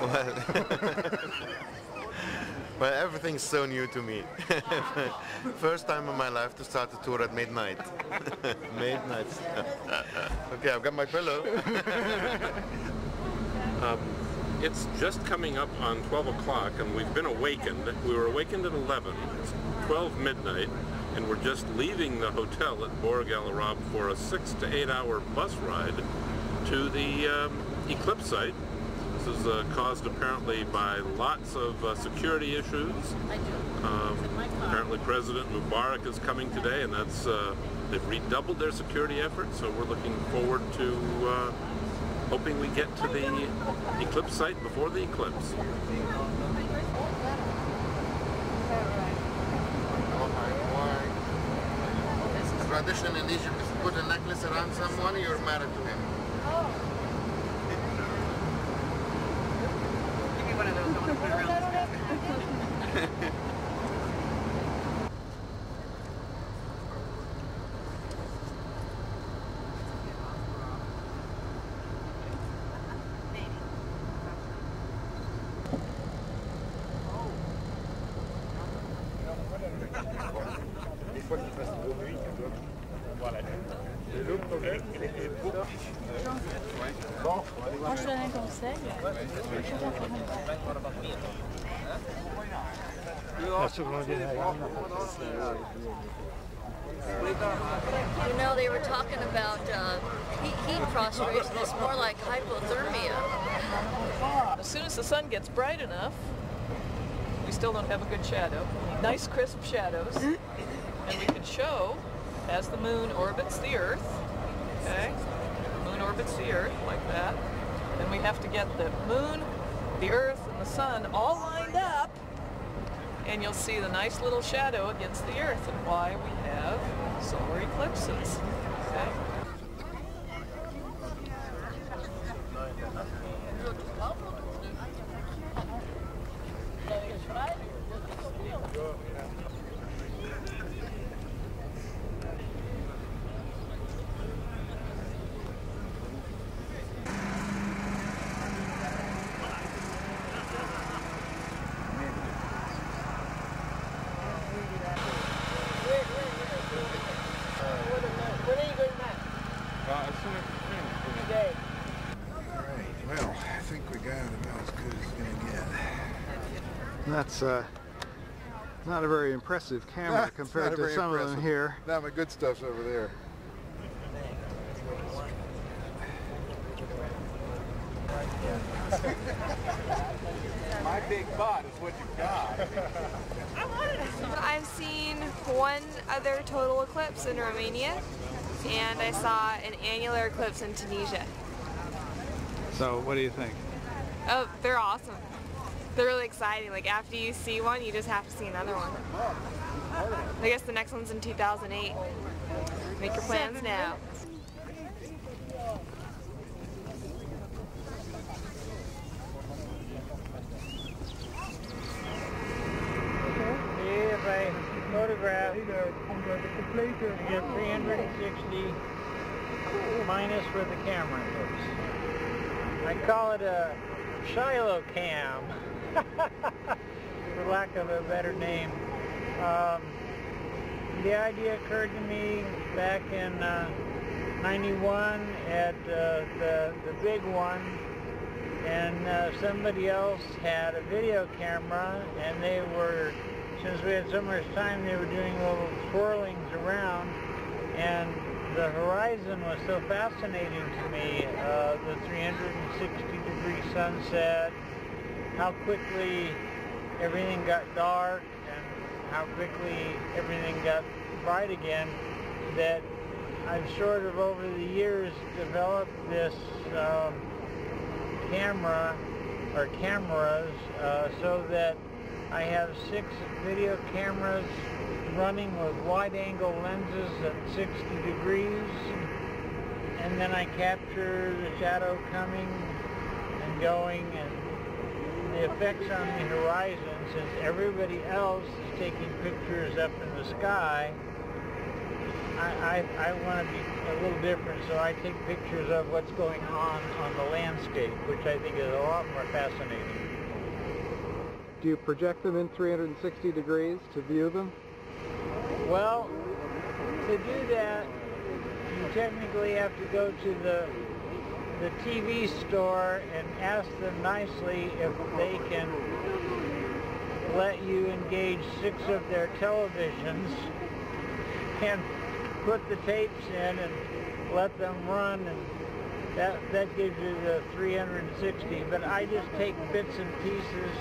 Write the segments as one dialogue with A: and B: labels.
A: Well, well, everything's so new to me. First time in my life to start a tour at midnight. midnight. okay, I've got my pillow.
B: It's just coming up on 12 o'clock and we've been awakened. We were awakened at 11. It's 12 midnight and we're just leaving the hotel at Borg El for a six to eight hour bus ride to the um, eclipse site. This is uh, caused apparently by lots of uh, security issues. Um, apparently President Mubarak is coming today and that's uh, they've redoubled their security efforts so we're looking forward to uh, hoping we get to the eclipse site before the eclipse.
A: Tradition in Egypt is to put a necklace around someone, you're married to him.
C: Give me one of those. I want to put it around this neck.
D: Moi, je donne un conseil.
E: You know, they were talking about uh, heat, heat prostration. It's more like hypothermia.
F: As soon as the sun gets bright enough, we still don't have a good shadow. Nice crisp shadows. And we can show as the moon orbits the Earth, okay? Moon orbits the Earth like that. Then we have to get the moon, the Earth, and the sun all lined up. And you'll see the nice little shadow against the Earth and why we have solar eclipses. Okay?
G: Well, I think we got it about as good as it's gonna get.
H: That's uh, not a very impressive camera
G: It's
H: compared to
G: very
H: some of them here.
G: Now my good stuff's over there.
I: My big butt is what you got.
J: I've seen one other total eclipse in Romania, and I saw an annular eclipse in Tunisia.
H: So what do you think?
J: Oh, they're awesome. They're really exciting. Like after you see one, you just have to see another one. I guess the next one's in 2008. Make your plans now.
K: If I photograph, you get 360 minus where the camera is. I call it a Shiloh cam, for lack of a better name. Um, the idea occurred to me back in uh, 91 at uh, the, the big one and uh, somebody else had a video camera and they were since we had so much time they were doing little swirlings around and the horizon was so fascinating to me uh, the 360 degree sunset how quickly everything got dark and how quickly everything got bright again that I've sort of over the years developed this um, camera or cameras uh, so that I have six video cameras running with wide-angle lenses at 60 degrees. And then I capture the shadow coming and going and the effects on the horizon since everybody else is taking pictures up in the sky. I, I, I want to be a little different, so I take pictures of what's going on on the landscape, which I think is a lot more fascinating.
H: Do you project them in 360 degrees to view them?
K: Well, to do that, you technically have to go to the the TV store and ask them nicely if they can let you engage six of their televisions and put the tapes in and let them run and that that gives you the 360 but I just take bits and pieces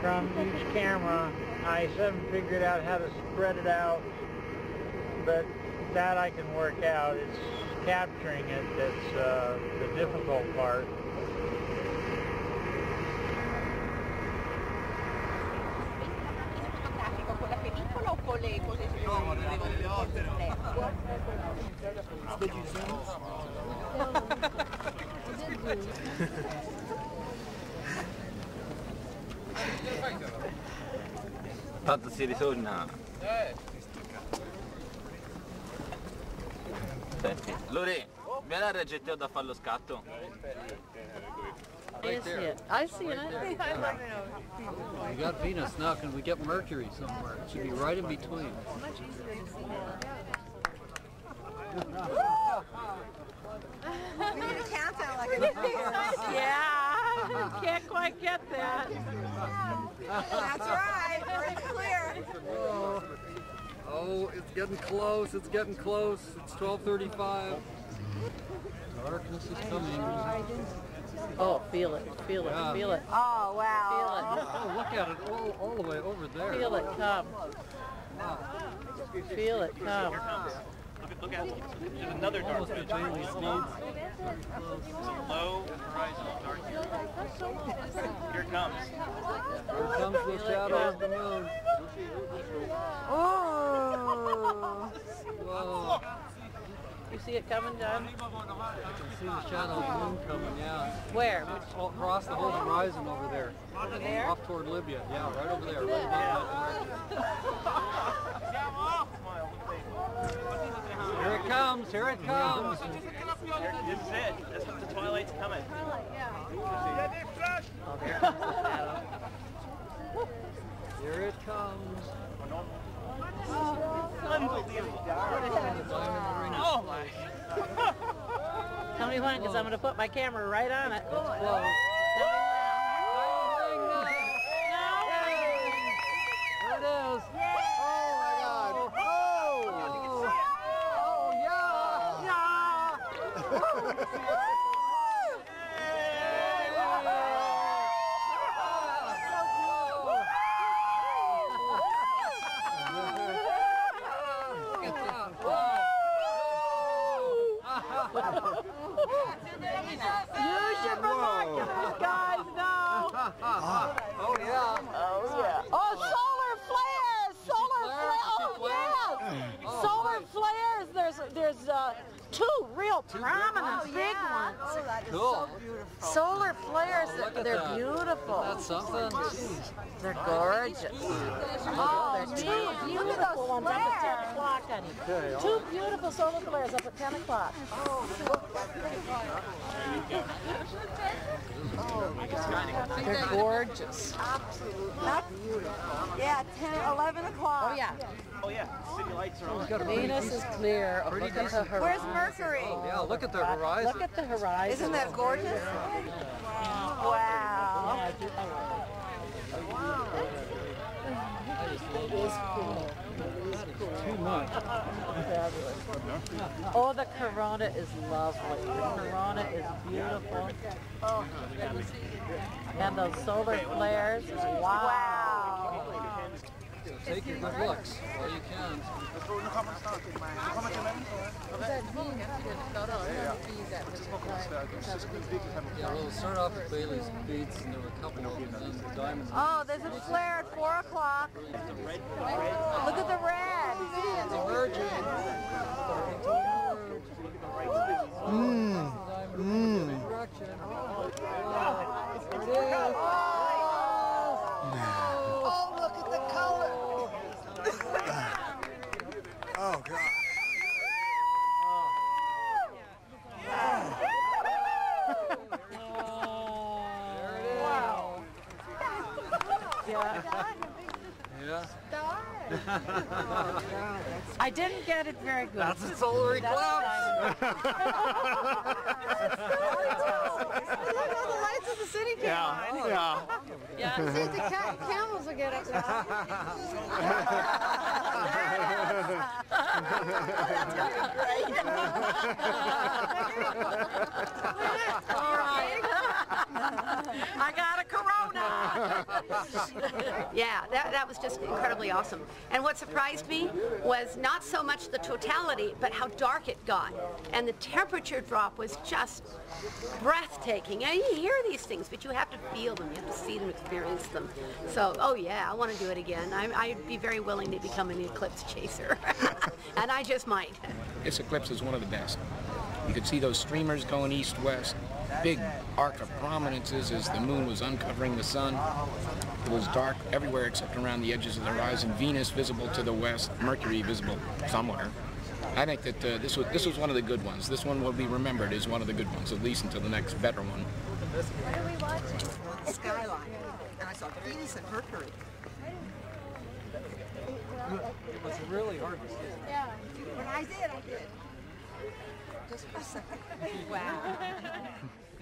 K: from each camera. I haven't figured out how to spread it out but that I can work out it's capturing it that's uh, the difficult part
C: con la pellicola o con le cose
I: No, vorrei vedere le ottere.
D: Tanto si ritorna. Lore, vieni a Reggio da fare lo scatto.
L: I see it. I see it.
M: We got Venus now. Can we get Mercury somewhere? It should be right in between.
C: We need a countdown like a
L: yeah, can't quite get that.
C: That's right. We're in the clear.
M: Oh, it's getting close. It's getting close. It's 12:35. Darkness is coming.
L: Oh, feel it, feel it,
M: Yeah.
L: feel it.
C: Oh, wow.
M: feel Oh, look at it all, all the way over there.
L: Feel it come. Feel it come.
I: Look at, look at There's another dark
M: Almost between these.
I: Low horizontal dark here. Here it comes.
M: Here comes the shadow of the moon.
C: Oh.
M: Whoa.
L: You see it coming, John?
M: I can see the shadow of the moon coming, yeah.
L: Where? Which?
M: All across the whole horizon over there.
L: Over there?
M: Off toward Libya. Yeah, right over there. Right above that. Here it comes. Here it comes.
I: Here, this is it. That's what the twilight's coming.
L: Oh, there comes the shadow.
M: Here it comes.
I: Unbelievable.
M: Oh
I: my.
L: Tell me when, because I'm going to put my camera right on it.
M: Close.
L: Tell me oh,
M: There it is. Oh my God. Oh. Oh
L: Use your binoculars, guys, now.
M: Oh yeah.
L: Oh, yeah. Oh, solar flares! Solar flares! Oh, yes! Solar flares! There's, there's uh, two real prominent big ones.
C: Oh, that is
M: Cool.
C: so beautiful.
L: Solar flares,
M: Oh,
L: they're
M: that.
L: beautiful.
M: That's something.
L: They're gorgeous. Oh, there's two
C: man, look at those
L: ones up at 10 o'clock, honey.
M: Okay,
L: Two beautiful solar flares up at 10 o'clock. oh They're oh, gorgeous.
C: That's beautiful. Yeah, 10, 11 o'clock.
L: Oh, yeah.
I: Oh yeah, city lights are on.
M: Got a pretty
L: Venus is clear. Oh,
M: oh
L: look at the horizon.
C: Where's Mercury?
M: Yeah, look at the horizon.
L: Look at the horizon.
C: Isn't that gorgeous? Wow.
L: Yeah, do- It is cool.
M: Too much.
L: Fabulous. Oh, the corona is lovely. The corona is beautiful. And those solar flares, wow.
M: Take your good looks while you can. Yeah, we'll start off with Baily's beads, and there were a couple of them, diamonds.
L: Oh, there's a flare at 4 o'clock. Look at the red.
M: It's emerging.
H: Mmm. Mmm.
L: I didn't get it very good.
M: That's a solar eclipse.
L: Look all the lights of the city came
H: Yeah,
L: on.
H: yeah.
L: Yeah. See, the ca- camels will get up All right. I got a corona.
N: yeah, that, that was just incredibly awesome. And what surprised me was not so much the totality, but how dark it got. And the temperature drop was just breathtaking. And you hear these things, but you have to feel them. You have to see them, experience them. So, oh yeah, I want to do it again. I, I'd be very willing to become an eclipse chaser. and I just might.
O: This eclipse is one of the best. You could see those streamers going east-west, big arc of prominences as the moon was uncovering the sun. It was dark everywhere except around the edges of the horizon. Venus visible to the west, Mercury visible somewhere. I think that uh, this was this was one of the good ones. This one will be remembered as one of the good ones, at least until the next better one.
L: What are we watching?
P: Skyline. And I saw Venus and Mercury.
M: It was really hard to see.
P: Yeah. When I did, I did. Just for a second. Wow.